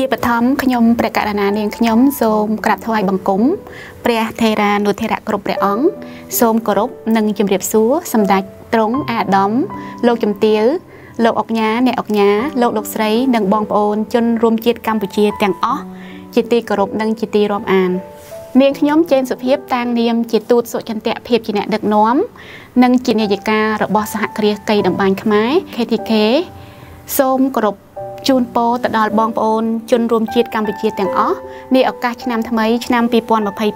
ជាបឋមខ្ញុំព្រះករុណានាងខ្ញុំសូមក្រាបថ្វាយបង្គំព្រះថេរានុថេរៈគ្រប់ព្រះអង្គសូមគោរពនិងជម្រាបសួរសម្ដេចទ្រង់អាដាមលោកជំទាវលោកអុកញ៉ាអ្នកអុកញ៉ាលោកលោកស្រីនិងបងប្អូនជនរួមជាតិកម្ពុជាទាំងអស់ជាទីគោរពនិងជាទីរាប់អាននាងខ្ញុំចេនសុភាពតាំងនាមជាទូតសុចន្ទៈភាពជាអ្នកដឹកនាំនិងជានាយិការបស់សហគ្រាសកៃតម្បាញខ្មែរ KTK សូមគោរពជូនពរទៅដល់បងប្អូនជនរួមជាតិកម្ពុជាទាំងអស់នាឱកាសឆ្នាំថ្មីឆ្នាំ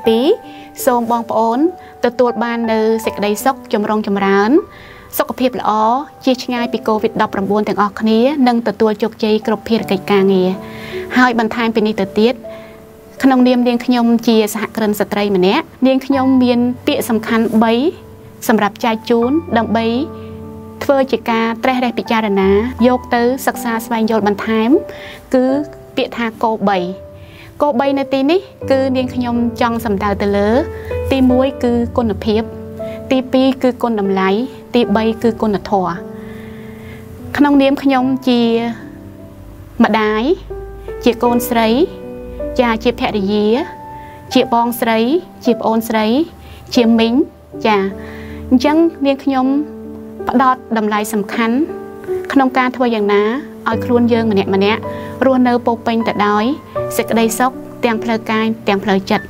2022សូមបងប្អូនទទួលបាននៅសេចក្តីសុខចម្រុងចម្រើន សុខភាពល្អជាឆ្ងាយពី COVID-19 ទាំងអស់គ្នានិងទទួលជោគជ័យគ្រប់ភារកិច្ចការងារហើយបន្ថែមពីនេះទៅទៀតក្នុងនាមនាងខ្ញុំជាសហគ្រិនស្ត្រីម្នាក់នាងខ្ញុំមានពាក្យសំខាន់3សម្រាប់ចែកជូនដើម្បី ធ្វើជាការត្រេះរេះពិចារណា យកទៅសិក្សាស្វែងយល់បន្ថែម គឺពាក្យថាកោ3កោ3នៅទីនេះ គឺនាងខ្ញុំចង់សំដៅទៅលើ ទី1គឺគុណភាព ទី2គឺគុណតម្លៃទី3គឺគុណធម៌ក្នុងនាមខ្ញុំជាម្ដាយជាកូនស្រីចាជាភរិយា ជាបងស្រី ជាប្អូនស្រី ជាមីងចាអញ្ចឹងនាងខ្ញុំ ផ្ដោតតម្លៃសំខាន់ក្នុងការធ្វើយ៉ាងណាឲ្យខ្លួនយើងម្នាក់ម្នាក់រស់នៅពោពេញទៅដោយសេចក្តីសុខទាំងផ្លូវកាយទាំងផ្លូវចិត្ត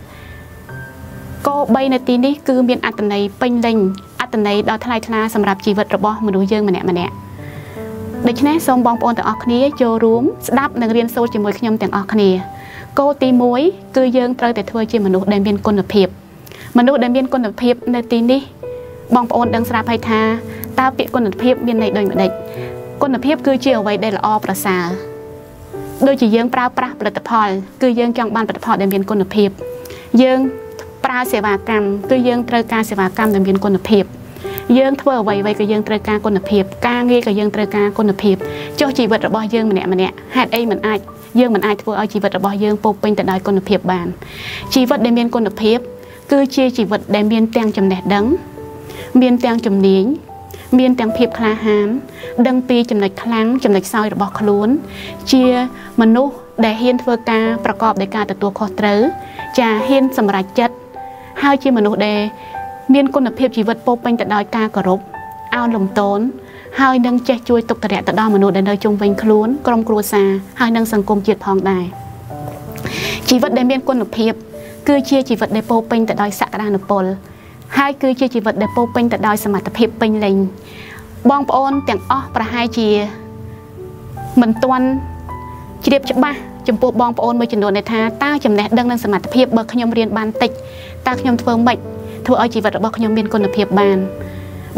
គោ3នាទីនេះគឺមានអត្តន័យពេញលេញអត្តន័យដ៏ថ្លៃថ្លាសម្រាប់ជីវិតរបស់មនុស្សយើងម្នាក់ម្នាក់ដូច្នេះសូមបងប្អូនទាំងអស់គ្នាចូលរួមស្ដាប់និងរៀនសូត្រជាមួយខ្ញុំទាំងអស់គ្នាគោលទី1គឺយើងត្រូវតែធ្វើជាមនុស្សដែលមានគុណភាព មនុស្សដែលមានគុណភាពនៅទីនេះបងប្អូនដឹងស្រាប់ហើយថា តើពាក្យគុណភាពមានន័យដូចម្ដេចគុណភាពគឺជាអ្វីដែលល្អប្រសើរដូចជាយើងប្រើប្រាស់ផលិតផល គឺយើងចង់បានផលិតផលដែលមានគុណភាព យើងប្រើសេវាកម្មគឺយើងត្រូវការសេវាកម្មដែលមានគុណភាពយើងធ្វើអ្វីអ្វីក៏យើងត្រូវការគុណភាពការងារក៏យើងត្រូវការគុណភាពចុះជីវិតរបស់យើងម្នាក់ម្នាក់ហេតុអីមិនអាចយើងមិនអាចធ្វើឲ្យជីវិតរបស់យើងពោពេញទៅដោយគុណភាពបានជីវិតដែលមានគុណភាព គឺជាជីវិតដែលមានទាំងចំណេះដឹង មានទាំងជំនាញ មានទាំងភាពក្លាហាន ដឹងពីចំណុចខ្លាំងចំណុចខ្សោយរបស់ខ្លួន ជាមនុស្សដែលហ៊ានធ្វើការប្រកបដោយការទទួលខុសត្រូវចាហ៊ានសម្រេចចិត្តហើយជាមនុស្សដែលមានគុណភាពជីវិតពោពេញទៅដោយការគោរពអោនលំទោនហើយនឹងចេះជួយទុកតរៈទៅដល់មនុស្សដែលនៅជុំវិញខ្លួនក្រុមគ្រួសារហើយនឹងសង្គមជាតិផងដែរជីវិតដែលមានគុណភាពគឺជាជីវិតដែលពោពេញទៅដោយសក្តានុពល ហើយគឺជាជីវិតដែលពោពេញទៅដោយសមត្ថភាពពេញលេញបងប្អូនទាំងអស់ប្រហែលជាមិនទាន់ជ្រាបច្បាស់ចំពោះបងប្អូនមួយចំនួនដែលថាតើចំណេះដឹងនិងសមត្ថភាពបើខ្ញុំរៀនបានតិចតើខ្ញុំធ្វើម៉េចធ្វើឲ្យជីវិតរបស់ខ្ញុំមានគុណភាពបាន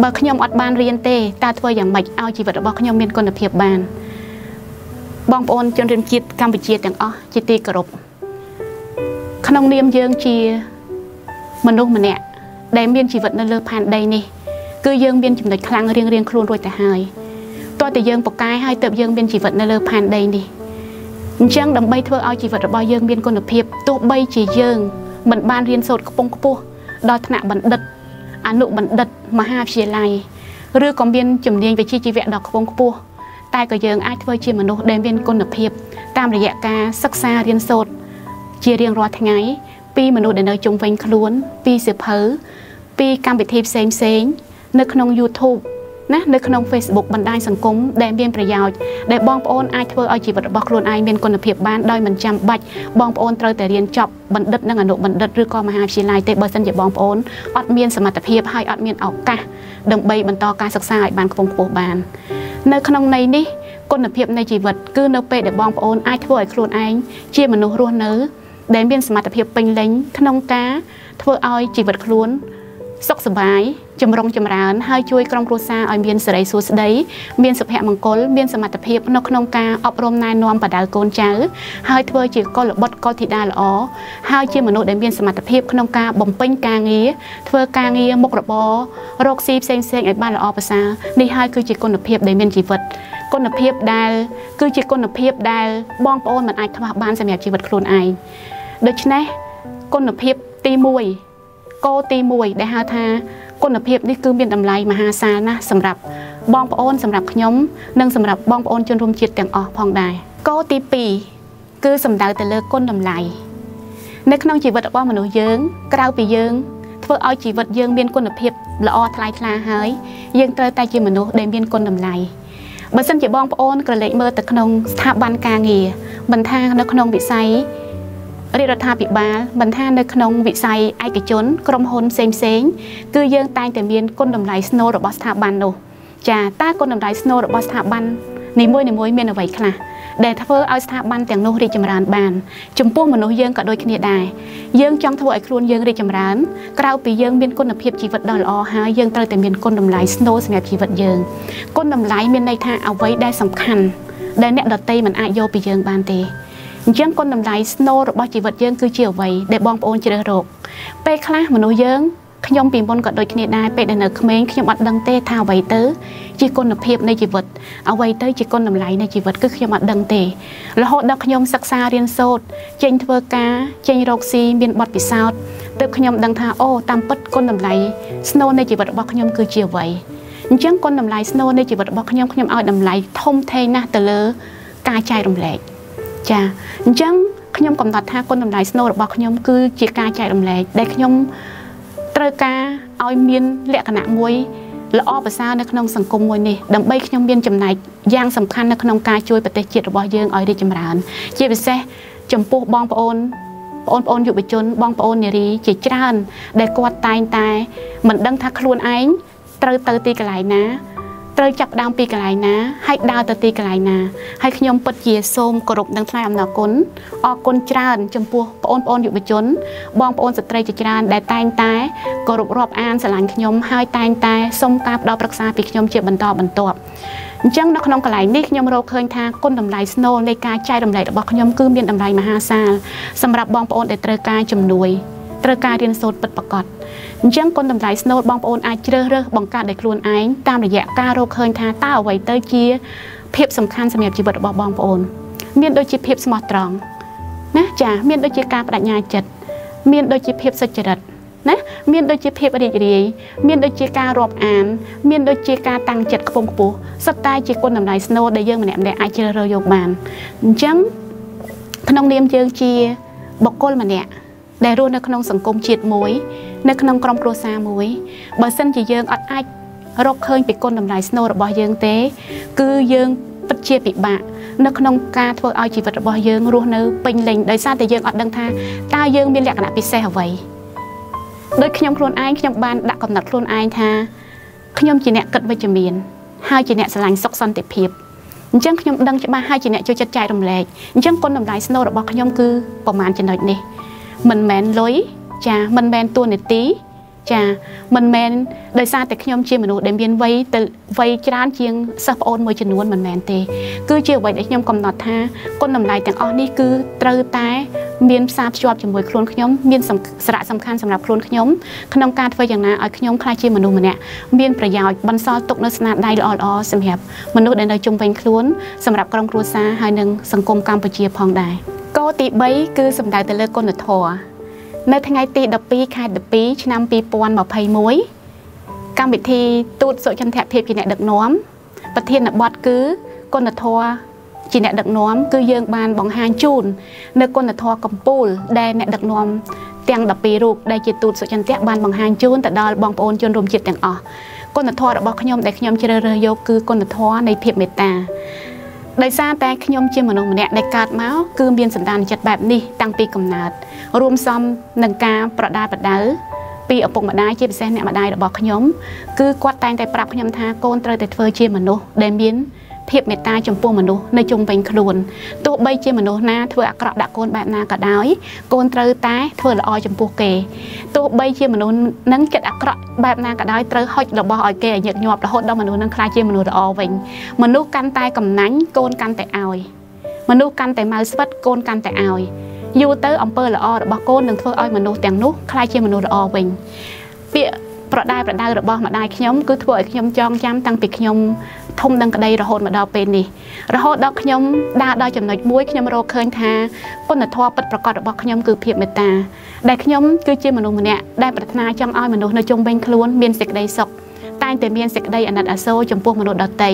បើខ្ញុំអត់បានរៀនទេតើធ្វើយ៉ាងម៉េចឲ្យជីវិតរបស់ខ្ញុំមានគុណភាពបានបងប្អូនជនរួមជាតិកម្ពុជាទាំងអស់ជាទីគោរពក្នុងនាមយើងជាមនុស្សម្នាក់ ដែលមានជីវិតនៅលើផែនដីនេះគឺយើងមានចំណុចខ្លាំងរៀងរៀងខ្លួនរួចទៅហើយតើតើយើងពូកែហើយទៅយើងមានជីវិតនៅលើផែនដីនេះអញ្ចឹងដើម្បីធ្វើឲ្យជីវិតរបស់យើងមានគុណភាពទោះបីជាយើងមិនបានរៀនសូត្រខ្ពង់ខ្ពស់ដល់ថ្នាក់បណ្ឌិត អនុបណ្ឌិតមហាវិទ្យាល័យឬក៏មានជំនាញវិជ្ជាជីវៈដ៏ខ្ពង់ខ្ពស់តែក៏យើងអាចធ្វើជាមនុស្សដែលមានគុណភាព តាមរយៈការសិក្សារៀនសូត្រជារៀងរាល់ថ្ងៃពីមនុស្សដែលនៅជុំវិញខ្លួនពីសិភៅ ពីកម្មវិធីផ្សេងផ្សេងនៅក្នុង YouTube ណានៅក្នុង Facebook បណ្ដាញសង្គមដែលមានប្រយោជន៍ដែលបងប្អូនអាចធ្វើឲ្យជីវិតរបស់ខ្លួនឯងមានគុណភាពបានដោយមិនចាំបាច់បងប្អូនត្រូវតែរៀនចប់បណ្ឌិតនិងអនុបណ្ឌិតឬក៏មហាវិទ្យាល័យទេបើសិនជាបងប្អូនអត់មានសមត្ថភាពហើយអត់មានឱកាសដើម្បីបន្តការសិក្សាឲ្យបានខ្ពង់ខ្ពស់បាននៅក្នុងន័យនេះគុណភាពនៃជីវិតគឺនៅពេលដែលបងប្អូនអាចធ្វើឲ្យខ្លួនឯងជាមនុស្សរស់នៅដែលមានសមត្ថភាពពេញលេញក្នុងការធ្វើឲ្យជីវិតខ្លួន សុខសប្បាយចម្រុងចម្រើនហើយជួយក្រុមគ្រួសារឲ្យមានសេរីសួស្តីមានសុភមង្គលមានសមត្ថភាពនៅក្នុងការអប់រំណែនាំបដៅកូនចៅហើយធ្វើជាកុលបុត្រកុលធីតាល្អហើយជាមនុស្សដែលមានសមត្ថភាពក្នុងការបំពេញការងារធ្វើការងារមុខរបររកស៊ីផ្សេងៗឲ្យបានល្អប្រសើរនេះហើយគឺជាគុណភាពដែលមានជីវិតគុណភាពដែលគឺជាគុណភាពដែលបងប្អូនមិនអាចខ្វះបានសម្រាប់ជីវិតខ្លួនឯងដូច្នេះគុណភាពទី1 គោលទី1ដែលហៅថាគុណភាពនេះគឺមានតម្លៃមហាសាលណាស់សម្រាប់បងប្អូនសម្រាប់ខ្ញុំនិងសម្រាប់បងប្អូនជនរួមជាតិទាំងអស់ផងដែរគោលទី2គឺសំដៅទៅលើគុណតម្លៃនៅក្នុងជីវិតរបស់មនុស្សយើង ក្រៅពីយើងធ្វើឲ្យជីវិតយើងមានគុណភាពល្អថ្លៃថ្លាហើយយើងត្រូវតែជាមនុស្សដែលមានគុណតម្លៃបើសិនជាបងប្អូនក្រឡេកមើលទៅក្នុងស្ថាប័នការងារមិនថានៅក្នុងវិស័យ រាជរដ្ឋាភិបាលមិនថានៅក្នុងវិស័យឯកជនក្រុមហ៊ុនផ្សេងផ្សេងគឺយើងតែងតែមានគុណតម្លៃស្នូលរបស់ស្ថាប័ននោះចាតើគុណតម្លៃស្នូលរបស់ស្ថាប័ននីមួយៗមានអ្វីខ្លះដែលធ្វើឲ្យស្ថាប័នទាំងនោះរីកចម្រើនបានចំពោះមនុស្សយើងក៏ដូចគ្នាដែរយើងចង់ធ្វើឲ្យខ្លួនយើងរីកចម្រើនក្រៅពីយើងមានគុណភាពជីវិតដ៏ល្អហើយយើងត្រូវតែមានគុណតម្លៃស្នូលសម្រាប់ជីវិតយើងគុណតម្លៃមានន័យថាអ្វីដែលសំខាន់ដែលអ្នកដតីមិនអាចយកពីយើងបានទេ អញ្ចឹងគុណតម្លៃស្នូលរបស់ជីវិតយើងគឺជាអ្វីដែលបងប្អូនជ្រើសរកពេលខ្លះមនុស្សយើងខ្ញុំពីមុនក៏ដូចគ្នាដែរពេលដែលនៅក្មេងខ្ញុំអត់ដឹងទេថាអ្វីទៅជាគុណភាពនៃជីវិតអ្វីទៅជាគុណតម្លៃនៃជីវិតគឺខ្ញុំអត់ដឹងទេរហូតដល់ខ្ញុំសិក្សារៀនសូត្រចេញធ្វើការចេញរកស៊ីមានបទពិសោធន៍ទើបខ្ញុំដឹងថាអូតាមពិតគុណតម្លៃស្នូលនៃជីវិតរបស់ខ្ញុំគឺជាអ្វីអញ្ចឹងគុណតម្លៃស្នូលនៃជីវិតរបស់ខ្ញុំខ្ញុំឲ្យតម្លៃធំធេងណាស់ទៅលើការចែករំលែក ចាអញ្ចឹងខ្ញុំកំណត់ថាគុណតម្លៃស្នូលរបស់ខ្ញុំគឺជាការចែករំលែកដែលខ្ញុំត្រូវការឲ្យមានលក្ខណៈមួយល្អប្រសើរនៅក្នុងសង្គមមួយនេះដើម្បីខ្ញុំមានចំណែកយ៉ាងសំខាន់នៅក្នុងការជួយប្រទេសជាតិរបស់យើងឲ្យរីកចម្រើន ជាពិសេសចំពោះបងប្អូនបងប្អូនយុវជនបងប្អូននារីជាច្រើន ដែលគាត់តែងតែមិនដឹងថាខ្លួនឯងត្រូវទៅទីកន្លែងណា ត្រូវចាប់ដើមពីកន្លែងណាហើយដើរទៅទីកន្លែងណាហើយខ្ញុំពិតជាសូមគោរពនិងថ្លែងអំណរគុណអរគុណច្រើន ចំពោះបងប្អូនយុវជន បងប្អូនស្ត្រីជាច្រើនដែលតែងតែគោរពរាប់អានស្រឡាញ់ខ្ញុំហើយតែងតែសូមការផ្ដល់ប្រឹក្សាពីខ្ញុំជាបន្តបន្ទាប់អញ្ចឹងនៅក្នុងកន្លែងនេះខ្ញុំរកឃើញថាគុណតម្លៃស្នូលនៃការចែករំលែករបស់ខ្ញុំគឺមានតម្លៃមហាសាលសម្រាប់បងប្អូនដែលត្រូវការជំនួយ ត្រូវការរៀនសូត្រពិតប្រាកដអញ្ចឹងគុណតម្លៃស្នូលបងប្អូនអាចជ្រើសរើសបង្កើតដោយខ្លួនឯងតាមរយៈការរកឃើញថាតើអ្វីទៅជា ភាពសំខាន់សម្រាប់ជីវិតរបស់បងប្អូន មានដូចជាភាពស្មោះត្រង់ណាចាមានដូចជាការបដិញ្ញាចិត្តមានដូចជាភាពសុចរិតណាមានដូចជាភាពរីករាយមានដូចជាការរាប់អាន មានដូចជាការតាំងចិត្តខ្ពង់ខ្ពស់សុទ្ធតែជាគុណតម្លៃស្នូលដែលយើងម្នាក់ម្នាក់អាចជ្រើសរើសយកបានអញ្ចឹងក្នុងនាមយើងជាបុគ្គលម្នាក់ ដែលរស់នៅក្នុងសង្គមជាតិមួយ នៅក្នុងក្រុមគ្រួសារមួយបើសិនជាយើងអត់អាចរកឃើញពីគុណតម្លៃស្នូលរបស់យើងទេ គឺយើងពិតជាពិបាកនៅក្នុងការធ្វើឲ្យជីវិតរបស់យើងរស់នៅពេញលេញដោយសារតែយើងអត់ដឹងថាតើយើងមានលក្ខណៈពិសេសអ្វីដោយខ្ញុំខ្លួនឯងខ្ញុំបានដាក់កំណត់ខ្លួនឯងថាខ្ញុំជាអ្នកគិតវិជ្ជមានហើយជាអ្នកស្រឡាញ់សុខសន្តិភាពអញ្ចឹងខ្ញុំដឹងច្បាស់ហើយជាអ្នកចូលចិត្តចែករំលែកអញ្ចឹងគុណតម្លៃស្នូលរបស់ខ្ញុំគឺប្រមាណចំណុចនេះ មិនមែនលុយចាមិនមែនតួនាទីចាមិនមែនដោយសារតែខ្ញុំជាមនុស្សដែលមានវ័យទៅវ័យច្រើនជាងសិស្សប្អូនមួយចំនួនមិនមែនទេ គឺជាអ្វីដែលខ្ញុំកំណត់ថាគុណតម្លៃទាំងអស់នេះគឺត្រូវតែមានផ្សារភ្ជាប់ជាមួយខ្លួនខ្ញុំមានសារៈសំខាន់សម្រាប់ខ្លួនខ្ញុំក្នុងការធ្វើយ៉ាងណាឲ្យខ្ញុំក្លាយជាមនុស្សម្នាក់មានប្រយោជន៍បន្សល់ទុកនូវស្នាដៃល្អៗសម្រាប់មនុស្សដែលនៅជុំវិញខ្លួនសម្រាប់ក្រុមគ្រួសារហើយនិងសង្គមកម្ពុជាផងដែរ គោលទី3គឺសំដៅទៅលើគុណធម៌នៅថ្ងៃទី12ខែ12ឆ្នាំ2021កម្មវិធីទូតសុចន្ទភាពជាអ្នកដឹកនាំប្រធានបទគឺគុណធម៌ជាអ្នកដឹកនាំគឺយើងបានបង្ហាញជូននៅគុណធម៌កម្ពុជាដែលអ្នកដឹកនាំទាំង12រូបដែលជាទូតសុចន្ទៈបានបង្ហាញជូនទៅដល់បងប្អូនជនរួមជាតិទាំងអស់គុណធម៌របស់ខ្ញុំដែលខ្ញុំជ្រើសរើសយកគឺគុណធម៌នៃភាពមេត្តា ដោយសារតែខ្ញុំជាមនុស្សម្នាក់ដែលកើតមកគឺមានសន្តានចិត្តបែបនេះតាំងពីកំណើតរួមសំនឹងការប្រដាប្រដៅពីឪពុកម្ដាយជាពិសេសអ្នកម្ដាយរបស់ខ្ញុំគឺគាត់តែងតែប្រាប់ខ្ញុំថាកូនត្រូវតែធ្វើជាមនុស្សដែលមាន ភាពមេត្តាចំពោះមនុស្សនៅជុំវិញខ្លួនទោះបីជាមនុស្សណាធ្វើអាក្រក់ដាក់កូនបែបណាក៏ដោយកូនត្រូវតែធ្វើល្អចំពោះគេទោះបីជាមនុស្សនឹងចិត្តអាក្រក់បែបណាក៏ដោយត្រូវហុចរបស់ឲ្យគេឲ្យញឹកញាប់រហូតដល់មនុស្សនឹងខ្លាចជាមនុស្សល្អវិញមនុស្សកាន់តែកំណាញ់កូនកាន់តែឲ្យមនុស្សកាន់តែម៉ៅស្វិតកូនកាន់តែឲ្យយូរទៅអំពើល្អរបស់កូននឹងធ្វើឲ្យមនុស្សទាំងនោះខ្លាចជាមនុស្សល្អវិញពាក្យប្រដែប្រដៅរបស់ម្ដាយខ្ញុំគឺធ្វើឲ្យខ្ញុំចងចាំតាំងពីខ្ញុំ ធំដឹងក្តីរហូតមកដល់ពេលនេះរហូតដល់ខ្ញុំដើរដល់ចំណុចមួយខ្ញុំរកឃើញថាគុណធម៌ពិតប្រាកដរបស់ខ្ញុំគឺភាពមេត្តាដែលខ្ញុំគឺជាមនុស្សម្នាក់ដែលប្រាថ្នាចង់ឲ្យមនុស្សនៅជុំវិញខ្លួនមានសេចក្តីសុខតែ ងតែមានសេចក្តីអាណិតអាសូរចំពោះមនុស្សដទៃ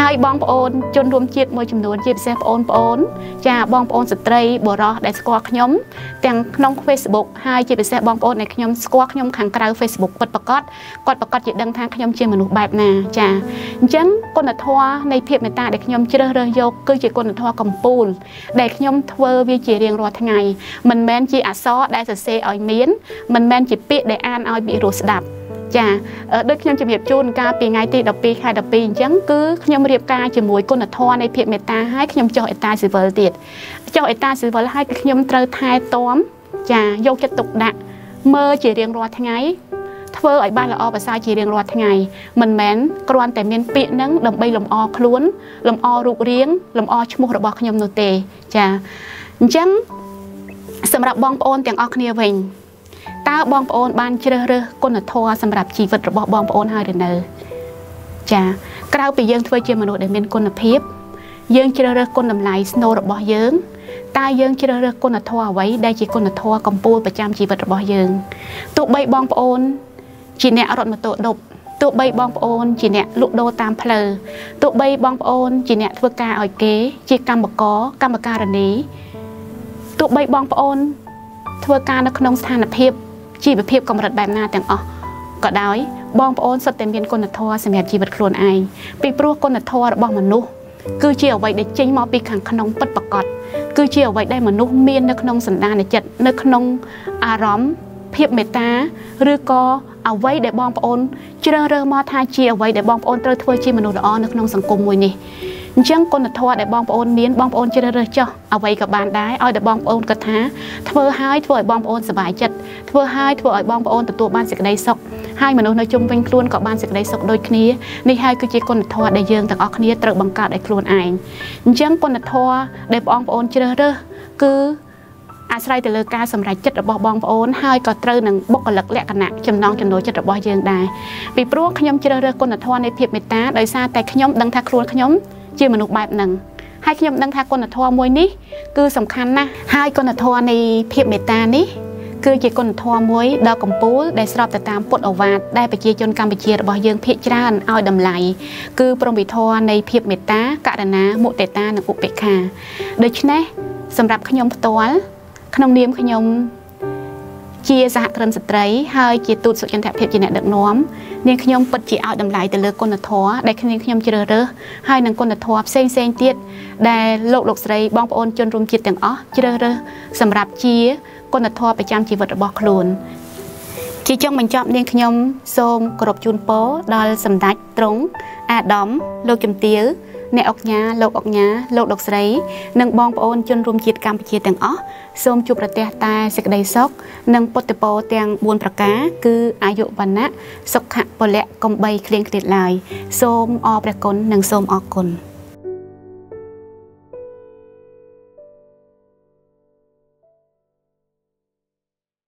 ហើយបងប្អូនជនរួមជាតិមួយចំនួនជាពិសេសបងប្អូន ចាបងប្អូនស្ត្រីបុរសដែលស្គាល់ខ្ញុំទាំងក្នុង Facebook ហើយជាពិសេសបងប្អូនដែលខ្ញុំស្គាល់ខ្ញុំខាងក្រៅ Facebook ពិតប្រាកដគាត់ប្រកាសជាដឹងថាខ្ញុំជាមនុស្សបែបណាចាអញ្ចឹងគុណធម៌នៃភាពមេត្តាដែលខ្ញុំជ្រើសរើសយកគឺជាគុណធម៌កម្ពូល ដែលខ្ញុំធ្វើវាជារៀងរាល់ថ្ងៃមិនមែនជាអក្សរដែលសរសេរឲ្យមានមិនមែនជាពាក្យដែលអានឲ្យពិរោះស្ដាប់ ចាដូចខ្ញុំជំរាបជូនកាលពីថ្ងៃទី12ខែ12អញ្ចឹងគឺខ្ញុំរៀបការជាមួយគុណធម៌នៃភាពមេត្តាហើយខ្ញុំចុះអេតាស៊ីវិលទៀតចុះអេតាស៊ីវិលហើយគឺខ្ញុំត្រូវថែទាំចាយកចិត្តទុកដាក់មើលជារៀងរាល់ថ្ងៃធ្វើឲ្យបានល្អប្រសើរជារៀងរាល់ថ្ងៃមិនមែនគ្រាន់តែមានពាក្យនឹងដើម្បីលំអខ្លួនលំអរូបរាងលំអឈ្មោះរបស់ខ្ញុំនោះទេចាអញ្ចឹងសម្រាប់បងប្អូនទាំងអស់គ្នាវិញ តើបងប្អូនបានជ្រើសរើសគុណធម៌សម្រាប់ជីវិតរបស់បងប្អូនហើយឬនៅ ចាក្រៅពីយើងធ្វើជាមនុស្សដែលមានគុណភាព យើងជ្រើសរើសគុណតម្លៃស្នូលរបស់យើងតើយើងជ្រើសរើសគុណធម៌អ្វីដែលជាគុណធម៌កម្ពូលប្រចាំជីវិតរបស់យើងទោះបីបងប្អូន ជាអ្នករត់ម៉ូតូដប់ទោះបីបងប្អូនជាអ្នកលក់ដូរតាមផ្លូវទោះបីបងប្អូនជាអ្នកធ្វើការឲ្យគេ ជាកម្មករកម្មការនីទោះបីបងប្អូនធ្វើការនៅក្នុងស្ថានភាព ជីវភាពកម្រិតបែបណាទាំងអស់ក៏ដោយបងប្អូនសុទ្ធតែមានគុណធម៌សម្រាប់ជីវិតខ្លួនឯងពីព្រោះគុណធម៌របស់មនុស្សគឺជាអ្វីដែលចេញមកពីខាងក្នុងពិតប្រាកដគឺជាអ្វីដែលមនុស្សមាននៅក្នុងសន្តានចិត្តនៅក្នុងអារម្មណ៍ភាពមេត្តាឬក៏អ្វីដែលបងប្អូនជ្រើសរើសមកថាជាអ្វីដែលបងប្អូនត្រូវធ្វើជាមនុស្សល្អនៅក្នុងសង្គមមួយនេះ អញ្ចឹងគុណធម៌ដែលបងប្អូនមានបងប្អូនជ្រើសរើសចោះអ្វីក៏បានដែរឲ្យតែបងប្អូនគិតថាធ្វើឲ្យធ្វើឲ្យបងប្អូនសប្បាយចិត្តធ្វើឲ្យធ្វើឲ្យបងប្អូនទទួលបានសេចក្តីសុខហើយមនុស្សនៅជុំវិញខ្លួនក៏បានសេចក្តីសុខដូចគ្នានេះហើយគឺជាគុណធម៌ដែលយើងទាំងអស់គ្នាត្រូវបង្កើតឲ្យខ្លួនឯងអញ្ចឹងគុណធម៌ដែលបងប្អូនជ្រើសរើសគឺអាស្រ័យទៅលើការសម្រេចចិត្តរបស់បងប្អូនហើយក៏ត្រូវនឹងបុគ្គលិកលក្ខណៈចំណងចំណូលចិត្តរបស់យើងដែរពីព្រោះខ្ញុំជ្រើសរើសគុណធម៌នៃភាពមេត្តាដោយសារតែខ្ញុំដឹងថាខ្លួនខ្ញុំ ជាមនុស្សបែបហ្នឹងហើយខ្ញុំដឹងថាគុណធម៌មួយនេះគឺសំខាន់ណាស់ហើយគុណធម៌នៃភាពមេត្តានេះគឺជាគុណធម៌មួយដ៏កំពូលដែលស្របទៅតាមពុទ្ធអូវាទដែលប្រជាជនកម្ពុជារបស់យើងភាគច្រើនឲ្យតម្លៃគឺព្រមវិធរនៃភាពមេត្តាករុណាមុទិតានិងឧបេក្ខាដូច្នេះសម្រាប់ខ្ញុំផ្ទាល់ក្នុងនាមខ្ញុំ ជាសហគ្រិនស្ត្រីហើយជាទូតសុចន្ទភាពជាអ្នកដឹកនាំនាងខ្ញុំពិតជាឲ្យតម្លៃទៅលើគុណធម៌ដែលនាងខ្ញុំជ្រើសរើសហើយនឹងគុណធម៌ផ្សេងផ្សេងទៀតដែលលោកលោកស្រីបងប្អូនជនរួមជាតិទាំងអស់ជ្រើសរើសសម្រាប់ជាគុណធម៌ប្រចាំជីវិតរបស់ខ្លួន ជាចុងបញ្ចប់នាងខ្ញុំសូមគោរពជូនពរដល់សម្ដេចទ្រង់អាដាមលោកជំទាវអ្នកអុកញ៉ាលោកអុកញ៉ាលោកដុកស្រី និងបងប្អូនជនរួមជាតិកម្ពុជាទាំងអស់សូមជួបប្រទះតែសេចក្តីសុខនិងពុទ្ធពរទាំង4ប្រការគឺអាយុវណ្ណៈសុខៈពលៈកំបីគ្លៀងគ្លាតឡើយសូមអរព្រះគុណនិងសូមអរគុណ